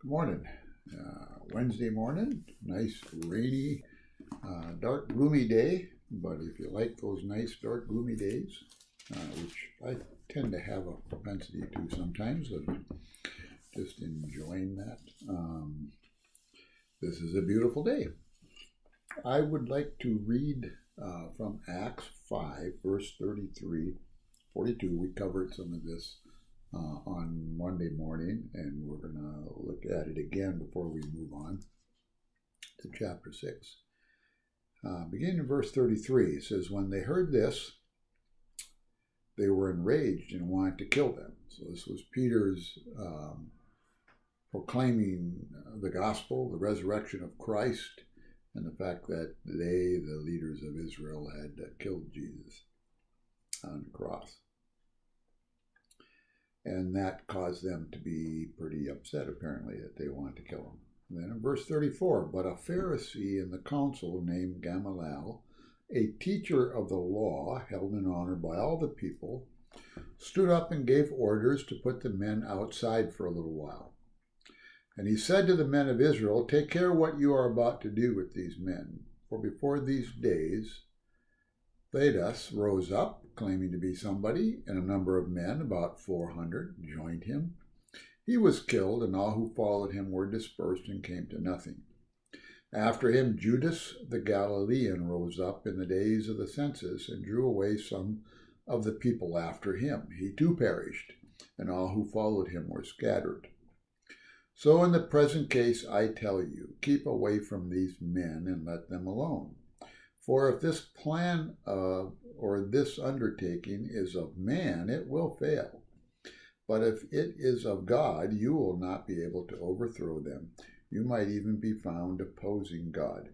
Good morning. Uh, Wednesday morning, nice rainy, uh, dark, gloomy day. But if you like those nice, dark, gloomy days, uh, which I tend to have a propensity to sometimes, of just enjoying that, um, this is a beautiful day. I would like to read uh, from Acts 5, verse 33, 42. We covered some of this uh, on Monday morning, and we're going to look at it again before we move on to chapter 6. Uh, beginning in verse 33, it says, When they heard this, they were enraged and wanted to kill them. So this was Peter's um, proclaiming the gospel, the resurrection of Christ, and the fact that they, the leaders of Israel, had uh, killed Jesus on the cross and that caused them to be pretty upset, apparently, that they wanted to kill him. And then in verse 34, but a Pharisee in the council named Gamaliel, a teacher of the law held in honor by all the people, stood up and gave orders to put the men outside for a little while. And he said to the men of Israel, Take care what you are about to do with these men, for before these days Theudas rose up claiming to be somebody, and a number of men, about 400, joined him. He was killed, and all who followed him were dispersed and came to nothing. After him, Judas the Galilean rose up in the days of the census and drew away some of the people after him. He too perished, and all who followed him were scattered. So, in the present case, I tell you, keep away from these men and let them alone. For if this plan of, or this undertaking is of man, it will fail. But if it is of God, you will not be able to overthrow them. You might even be found opposing God.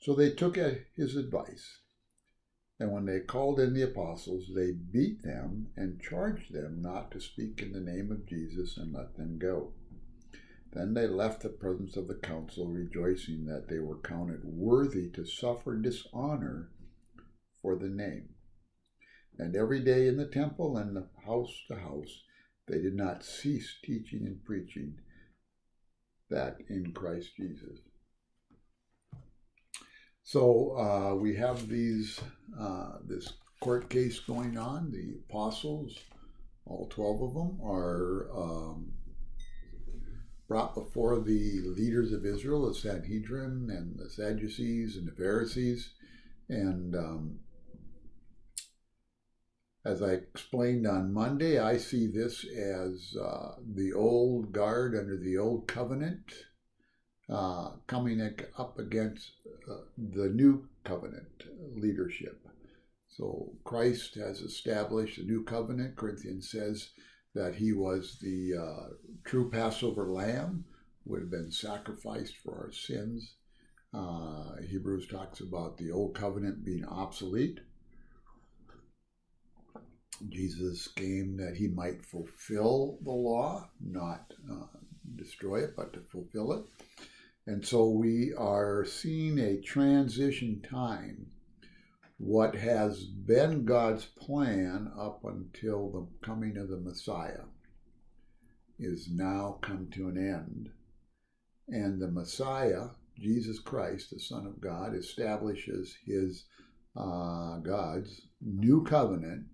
So they took his advice. And when they called in the apostles, they beat them and charged them not to speak in the name of Jesus and let them go. Then they left the presence of the council, rejoicing that they were counted worthy to suffer dishonor for the name. And every day in the temple and the house to house, they did not cease teaching and preaching that in Christ Jesus. So uh, we have these uh, this court case going on. The apostles, all twelve of them, are um, brought before the leaders of Israel, the Sanhedrin and the Sadducees and the Pharisees. And um, as I explained on Monday, I see this as uh, the old guard under the old covenant uh, coming up against uh, the new covenant leadership. So Christ has established a new covenant. Corinthians says that he was the uh, true Passover lamb, would have been sacrificed for our sins. Uh, Hebrews talks about the old covenant being obsolete. Jesus came that he might fulfill the law, not uh, destroy it, but to fulfill it. And so we are seeing a transition time what has been God's plan up until the coming of the Messiah is now come to an end. And the Messiah, Jesus Christ, the Son of God, establishes his uh, God's new covenant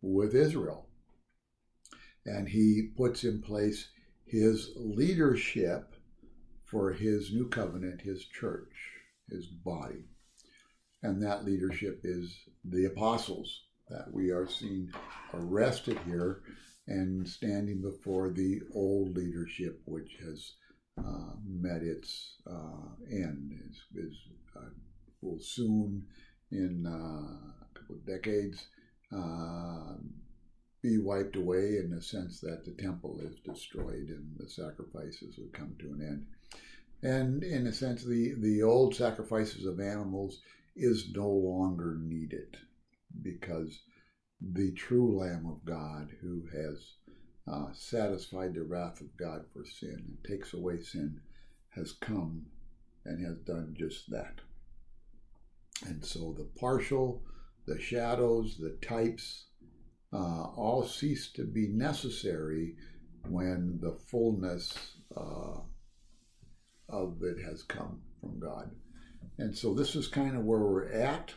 with Israel. And he puts in place his leadership for his new covenant, his church, his body and that leadership is the apostles that we are seeing arrested here and standing before the old leadership, which has uh, met its uh, end, is, is uh, will soon, in uh, a couple of decades, uh, be wiped away in the sense that the temple is destroyed and the sacrifices would come to an end. And in a sense, the, the old sacrifices of animals is no longer needed because the true Lamb of God who has uh, satisfied the wrath of God for sin and takes away sin has come and has done just that. And so the partial, the shadows, the types, uh, all cease to be necessary when the fullness uh, of it has come from God. And so this is kind of where we're at.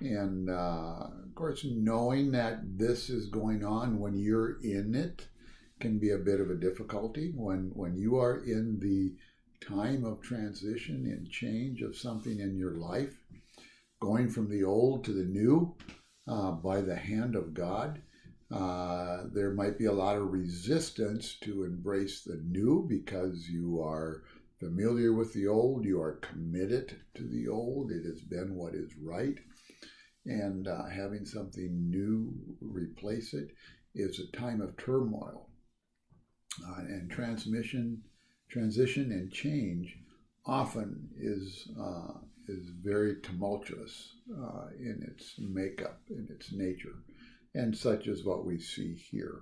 And uh, of course, knowing that this is going on when you're in it can be a bit of a difficulty. When when you are in the time of transition and change of something in your life, going from the old to the new uh, by the hand of God, uh, there might be a lot of resistance to embrace the new because you are familiar with the old, you are committed to the old, it has been what is right, and uh, having something new replace it is a time of turmoil. Uh, and transmission, transition, and change often is uh, is very tumultuous uh, in its makeup, in its nature, and such is what we see here.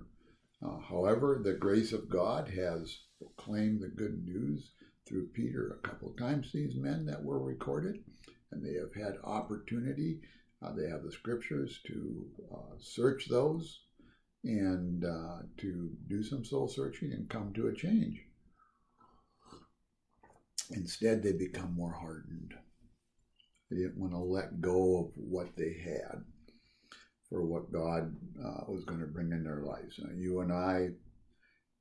Uh, however, the grace of God has proclaimed the good news through Peter a couple times, these men that were recorded, and they have had opportunity. Uh, they have the scriptures to uh, search those and uh, to do some soul searching and come to a change. Instead, they become more hardened. They didn't want to let go of what they had for what God uh, was going to bring in their lives. Now, you and I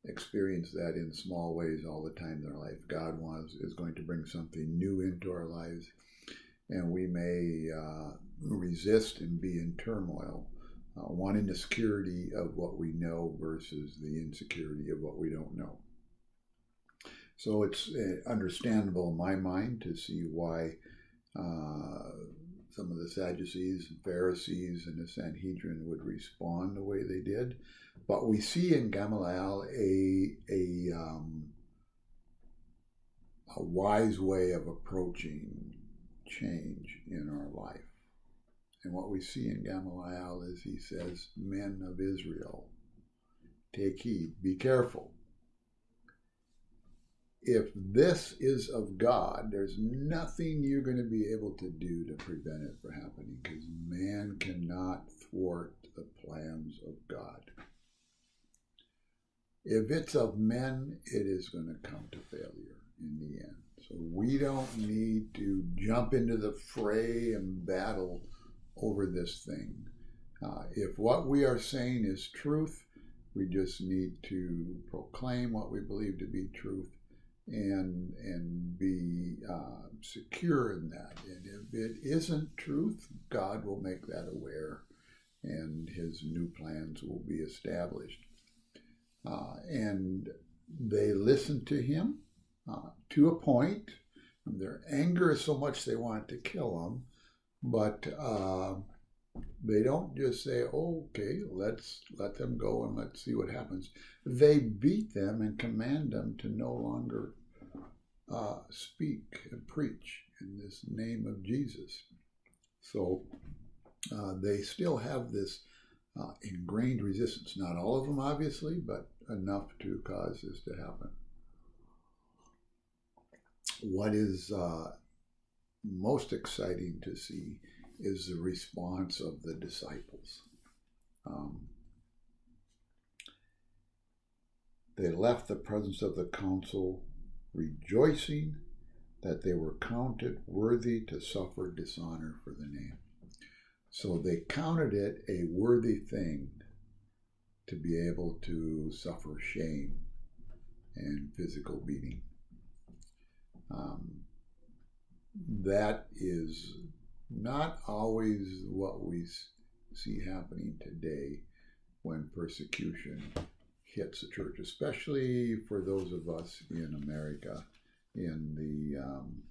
experience that in small ways all the time in our life. God wants is going to bring something new into our lives, and we may uh, resist and be in turmoil, uh, wanting the security of what we know versus the insecurity of what we don't know. So it's uh, understandable in my mind to see why uh, some of the Sadducees and Pharisees and the Sanhedrin would respond the way they did. But we see in Gamaliel a, a, um, a wise way of approaching change in our life. And what we see in Gamaliel is he says, Men of Israel, take heed, be careful if this is of God, there's nothing you're going to be able to do to prevent it from happening because man cannot thwart the plans of God. If it's of men, it is going to come to failure in the end. So we don't need to jump into the fray and battle over this thing. Uh, if what we are saying is truth, we just need to proclaim what we believe to be truth and and be uh, secure in that. And if it isn't truth, God will make that aware, and His new plans will be established. Uh, and they listen to Him uh, to a point. Their anger is so much they want to kill Him, but uh, they don't just say, okay, let's let them go and let's see what happens. They beat them and command them to no longer uh, speak and preach in this name of Jesus. So uh, they still have this uh, ingrained resistance. Not all of them, obviously, but enough to cause this to happen. What is uh, most exciting to see is the response of the disciples. Um, they left the presence of the council rejoicing that they were counted worthy to suffer dishonor for the name. So they counted it a worthy thing to be able to suffer shame and physical beating. Um, that is not always what we see happening today when persecution hits the church, especially for those of us in America in the um,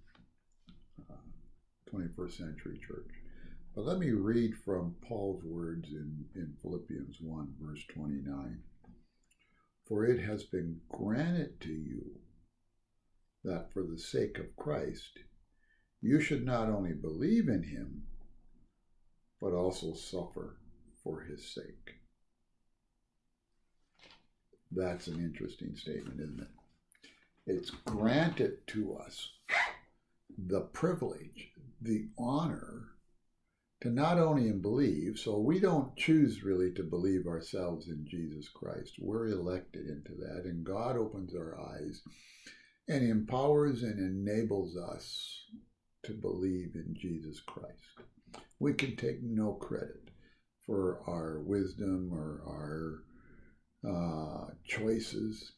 uh, 21st century church. But let me read from Paul's words in, in Philippians 1, verse 29. For it has been granted to you that for the sake of Christ, you should not only believe in him, but also suffer for his sake. That's an interesting statement, isn't it? It's granted to us the privilege, the honor to not only believe, so we don't choose really to believe ourselves in Jesus Christ. We're elected into that, and God opens our eyes and empowers and enables us to believe in Jesus Christ. We can take no credit for our wisdom or our uh, choices.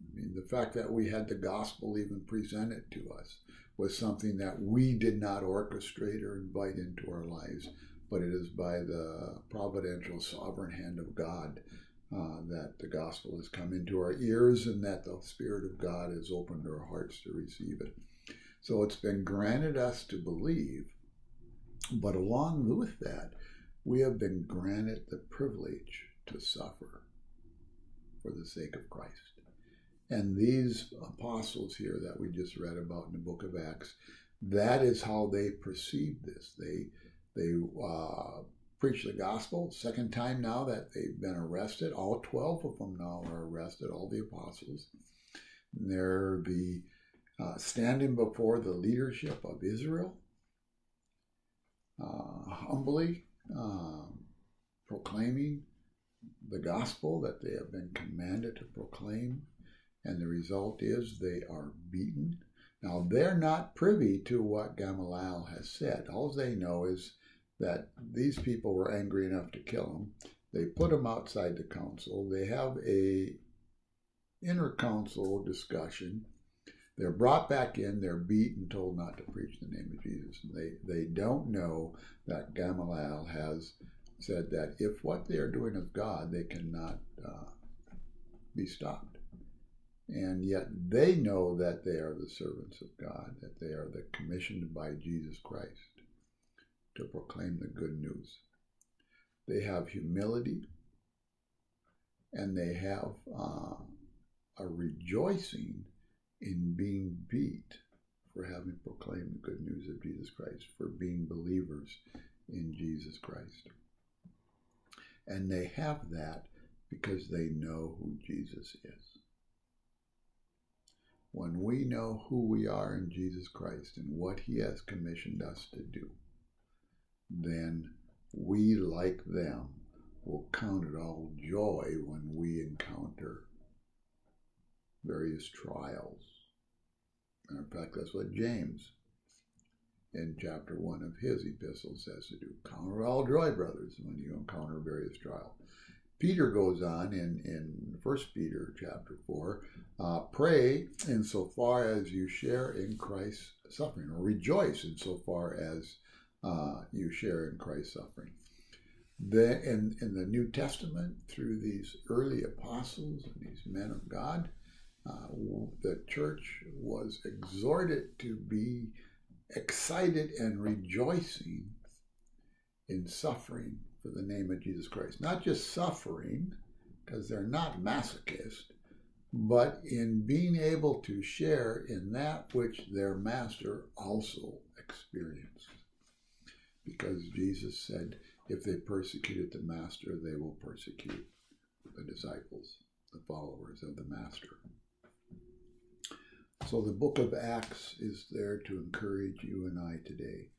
I mean, the fact that we had the gospel even presented to us was something that we did not orchestrate or invite into our lives, but it is by the providential, sovereign hand of God uh, that the gospel has come into our ears and that the Spirit of God has opened our hearts to receive it. So it's been granted us to believe, but along with that, we have been granted the privilege to suffer for the sake of Christ. And these apostles here that we just read about in the book of Acts, that is how they perceived this. They they uh, preach the gospel. Second time now that they've been arrested. All twelve of them now are arrested. All the apostles. And they're the uh, standing before the leadership of Israel, uh, humbly um, proclaiming the gospel that they have been commanded to proclaim, and the result is they are beaten. Now, they're not privy to what Gamaliel has said. All they know is that these people were angry enough to kill him. They put him outside the council. They have a inner council discussion. They're brought back in, they're beat and told not to preach the name of Jesus. And they, they don't know that Gamaliel has said that if what they are doing is God, they cannot uh, be stopped. And yet they know that they are the servants of God, that they are the commissioned by Jesus Christ to proclaim the good news. They have humility and they have uh, a rejoicing in being beat for having proclaimed the good news of Jesus Christ, for being believers in Jesus Christ. And they have that because they know who Jesus is. When we know who we are in Jesus Christ and what he has commissioned us to do, then we, like them, will count it all joy when we encounter various trials. And in fact, that's what James in chapter 1 of his epistle says to do. Count it all joy, brothers, when you encounter various trials. Peter goes on in, in 1 Peter chapter 4, uh, pray insofar as you share in Christ's suffering, or rejoice insofar as uh, you share in Christ's suffering. The, in, in the New Testament, through these early apostles and these men of God, uh, the church was exhorted to be excited and rejoicing in suffering for the name of Jesus Christ. Not just suffering, because they're not masochists, but in being able to share in that which their master also experienced. Because Jesus said, if they persecuted the master, they will persecute the disciples, the followers of the master. So the book of Acts is there to encourage you and I today.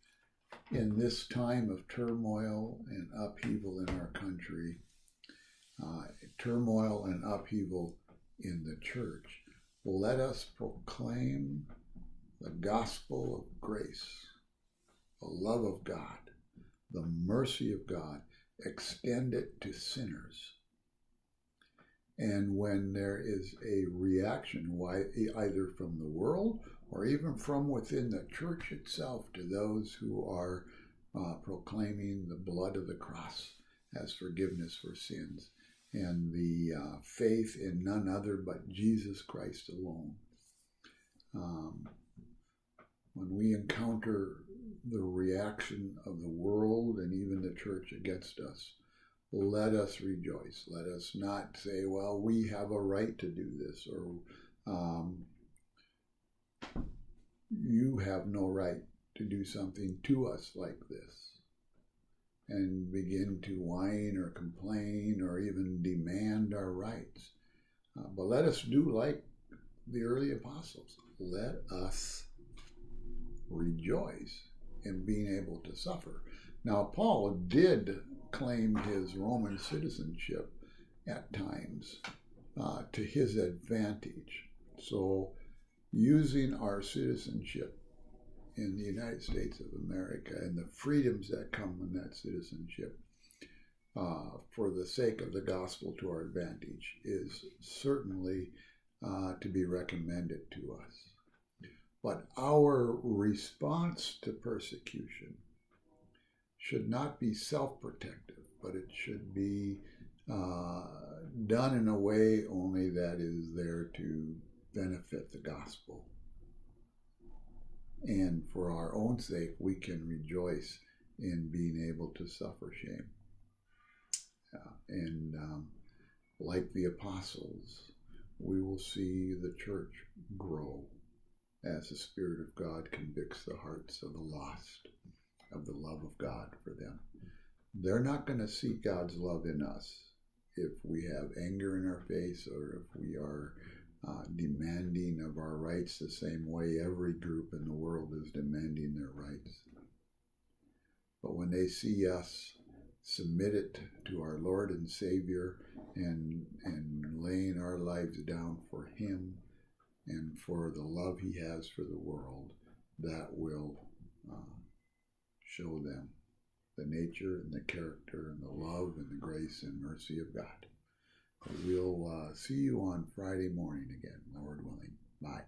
In this time of turmoil and upheaval in our country, uh, turmoil and upheaval in the church, let us proclaim the gospel of grace, the love of God, the mercy of God, extend it to sinners and when there is a reaction, why, either from the world or even from within the church itself, to those who are uh, proclaiming the blood of the cross as forgiveness for sins and the uh, faith in none other but Jesus Christ alone. Um, when we encounter the reaction of the world and even the church against us, let us rejoice. Let us not say, well, we have a right to do this, or um, you have no right to do something to us like this, and begin to whine or complain or even demand our rights. Uh, but let us do like the early apostles. Let us rejoice in being able to suffer Now, Paul did claim his Roman citizenship at times uh, to his advantage. So, using our citizenship in the United States of America and the freedoms that come in that citizenship uh, for the sake of the gospel to our advantage is certainly uh, to be recommended to us. But our response to persecution should not be self protective, but it should be uh, done in a way only that is there to benefit the gospel. And for our own sake, we can rejoice in being able to suffer shame. And um, like the apostles, we will see the church grow as the Spirit of God convicts the hearts of the lost of the love of God for them. They're not going to see God's love in us if we have anger in our face or if we are uh, demanding of our rights the same way every group in the world is demanding their rights. But when they see us submitted to our Lord and Savior and, and laying our lives down for Him and for the love He has for the world, that will uh, show them the nature and the character and the love and the grace and mercy of God. We'll uh, see you on Friday morning again, Lord willing. Bye.